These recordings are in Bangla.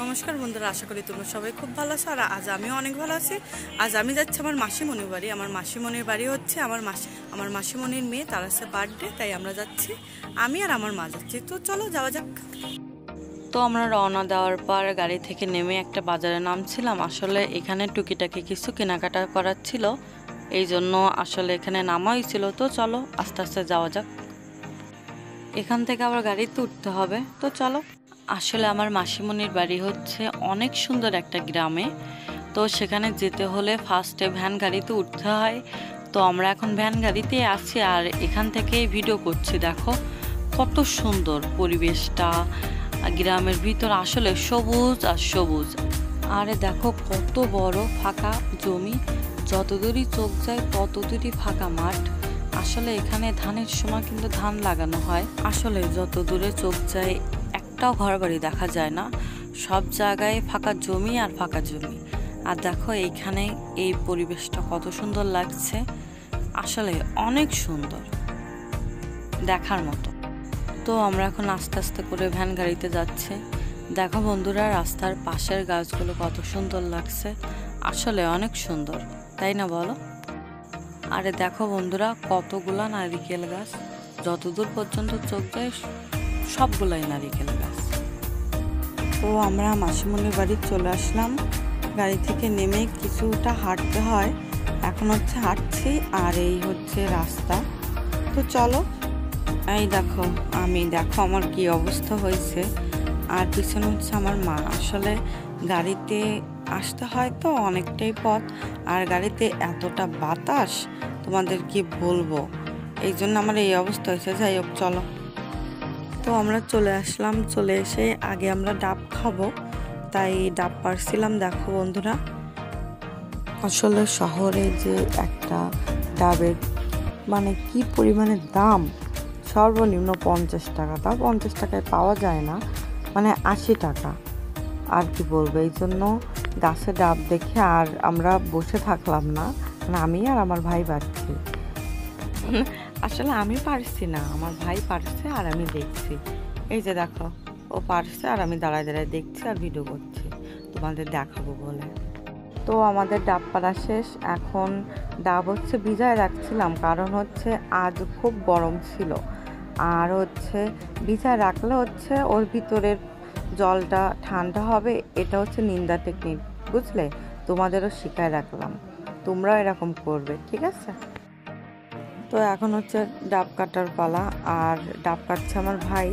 নমস্কার বন্ধুরা, আশা করি তোমরা সবাই খুব ভালো আছো আর আজ আমিও অনেক ভালো আছি। আজ আমি যাচ্ছি আমার মাসিমণির বাড়ি। আমার মাসিমণির বাড়ি হচ্ছে আমার মাসি, আমার মাসিমণির মেয়ে তার আছে বার্থডে তাই আমরা যাচ্ছি। আমি আর আমার মা যাচ্ছি। তো চলো যাওয়া যাক। তো আমরা রওনা দেওয়ার পর গাড়ি থেকে নেমে একটা বাজারে নামছিলাম। আসলে এখানে টুকিটাকি কিছু কেনাকাটা করার ছিল। এই জন্য আসলে এখানে নামা হয়েছিল তো চলো আস্তে আস্তে যাওয়া যাক। এখান থেকে আবার গাড়িতে উঠতে হবে। তো চলো। আসলে আমার মাসিমণির বাড়ি হচ্ছে অনেক সুন্দর একটা গ্রামে। তো সেখানে যেতে হলে ফার্স্টে ভ্যান গাড়িতে উঠতে হয়। তো আমরা এখন ভ্যান গাড়িতে আছি আর এখান থেকে ভিডিও করছি, দেখো। কত সুন্দর পরিবেশটা, গ্রামের ভিতর আসলে সবুজ আর সবুজ। আরে দেখো কত বড় ফাঁকা জমি যতদূরই চোখ যায় ততদূরই ফাঁকা মাঠ। আসলে এখানে ধানের সময় কিন্তু ধান লাগানো হয়। আসলে যত দূরে চোখ যায় একটাও ঘর বাড়ি দেখা যায় না। সব জায়গায় ফাঁকা জমি আর ফাঁকা জমি। আর দেখো, এইখানে এই পরিবেশটা কত সুন্দর লাগছে। আসলে অনেক সুন্দর। দেখার মতো। তো আমরা এখন আস্তে আস্তে করে ভ্যান গাড়িতে যাচ্ছে। দেখো বন্ধুরা, রাস্তার পাশের গাছগুলো কত সুন্দর লাগছে। আসলে অনেক সুন্দর, তাই না বলো? আরে দেখো বন্ধুরা, কতগুলা নারিকেল গাছ। যতদূর পর্যন্ত চোখ যায় সবগুলাই নারিকেল গাছ। তো আমরা মাসিমণির বাড়ি চলে আসলাম। গাড়ি থেকে নেমে কিছুটা হাঁটতে হয়। এখন হচ্ছে হাঁটছি আর এই হচ্ছে রাস্তা। তো চলো, এই দেখো, আমি দেখো আমার কি অবস্থা হয়েছে। আর পিছনে হচ্ছে আমার মা। আসলে গাড়িতে আসতে হয় তো অনেকটাই পথ। আর গাড়িতে এতটা বাতাস, তোমাদের কি বলব? এই জন্য আমার এই অবস্থা হয়েছে। যাই হোক, চলো। তো আমরা চলে আসলাম, চলে এসে আগে আমরা ডাব খাব। তাই ডাব পারছিলাম, দেখো বন্ধুরা। আসলে শহরে যে একটা ডাবের মানে কি পরিমাণে দাম, সর্বনিম্ন পঞ্চাশ টাকা। তা পঞ্চাশ টাকায় পাওয়া যায় না মানে আশি টাকা। আর কি বলব, এই জন্য গাছে ডাব দেখে আর আমরা বসে থাকলাম না। মানে আমি আর আমার ভাই পারছি আসলে আমি পারছি না, আমার ভাই পারছে আর আমি দেখছি। এই যে দেখো, ও পারছে আর আমি দাঁড়ায় দাঁড়ায় দেখছি আর ভিডিও করছি। তোমাদের দেখাবো বলে। তো আমাদের ডাব পাড়া শেষ। এখন ডাব হচ্ছে ভিজায় রাখছিলাম, কারণ হচ্ছে আজ খুব গরম ছিল। আর হচ্ছে ভিজায় রাখলে হচ্ছে ওর ভিতরের জলটা ঠান্ডা হবে, এটা হচ্ছে নিন্দা টেকনিক বুঝলে? তোমাদেরও শিখায় রাখলাম। তোমরাও এরকম করবে, ঠিক আছে? তো এখন হচ্ছে ডাব কাটার পালা আর ডাব কাটছে আমার ভাই।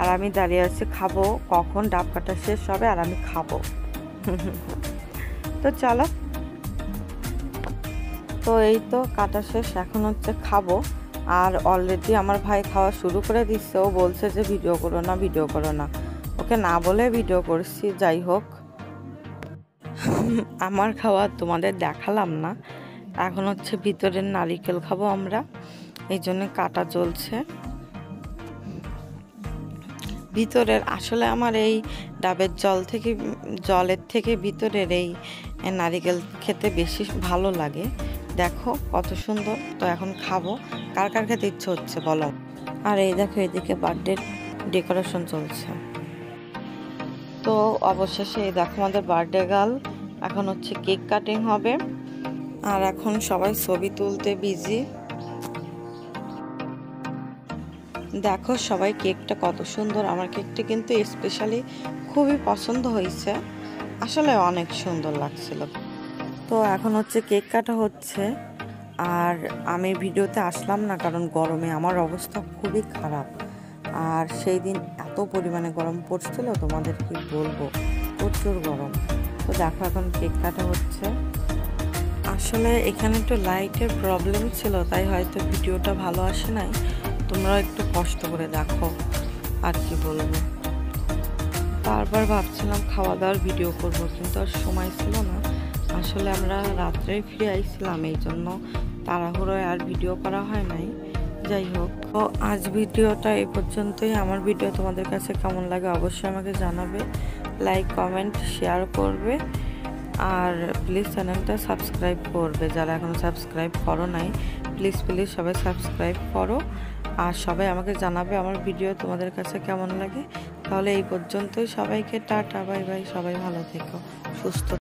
আর আমি দাঁড়িয়ে আছি, খাব কখন ডাব কাটা শেষ হবে আর আমি খাব। তো চলো। তো এই তো কাটা শেষ, এখন হচ্ছে খাব। আর অলরেডি আমার ভাই খাওয়া শুরু করে দিচ্ছে। ও বলছে যে ভিডিও করো না ভিডিও করো না। ওকে না বলে ভিডিও করছি, যাই হোক। আমার খাওয়া তোমাদের দেখালাম না। এখন হচ্ছে ভিতরের নারিকেল খাব আমরা। এই জন্য কাটা চলছে ভিতরের আসলে আমার এই ডাবের জল থেকে, জলের থেকে ভিতরের এই নারিকেল খেতে বেশি ভালো লাগে। দেখো কত সুন্দর। তো এখন খাব। কার কার খেতে ইচ্ছে হচ্ছে বলো? আর এই দেখো এদিকে বার্থডে ডেকোরেশন চলছে। তো অবশেষে এই দেখো আমাদের বার্থডে গার্ল। এখন হচ্ছে কেক কাটিং হবে। আর এখন সবাই ছবি তুলতে বিজি দেখো সবাই কেকটা কত সুন্দর, আমার কেকটা কিন্তু স্পেশালি খুবই পছন্দ হয়েছে। আসলে অনেক সুন্দর লাগছিল। তো এখন হচ্ছে কেক কাটা হচ্ছে, আর আমি ভিডিওতে আসলাম না কারণ গরমে আমার অবস্থা খুবই খারাপ। আর সেই দিন এত পরিমাণে গরম পড়ছিল, তোমাদের কি বলব? প্রচুর গরম। তো দেখো এখন কেক কাটা হচ্ছে। আসলে এখানে একটু লাইটের প্রবলেম ছিল, তাই হয়তো ভিডিওটা ভালো আসে নাই। তোমরা একটু কষ্ট করে দেখো, আর কি বলব। বারবার ভাবছিলাম খাওয়া দাওয়ার ভিডিও করব, কিন্তু আর সময় ছিল না। আসলে আমরা রাত্রে ফিরে আইছিলাম, এই জন্য তাড়াহুড়োয় আর ভিডিও করা হয় নাই। যাই হোক, তো আজ ভিডিওটা এই পর্যন্তই। আমার ভিডিও তোমাদের কাছে কেমন লাগে অবশ্যই আমাকে জানাবে। লাইক কমেন্ট শেয়ার করবে। আর প্লিজ চ্যানেলটা সাবস্ক্রাইব করবে। যারা এখনও সাবস্ক্রাইব করো নাই প্লিজ প্লিজ সবাই সাবস্ক্রাইব করো। আর সবাই আমাকে জানাবে আমার ভিডিও তোমাদের কাছে কেমন লাগে। তাহলে এই পর্যন্তই। সবাইকে টাটা বাই বাই সবাই ভালো থেকো, সুস্থ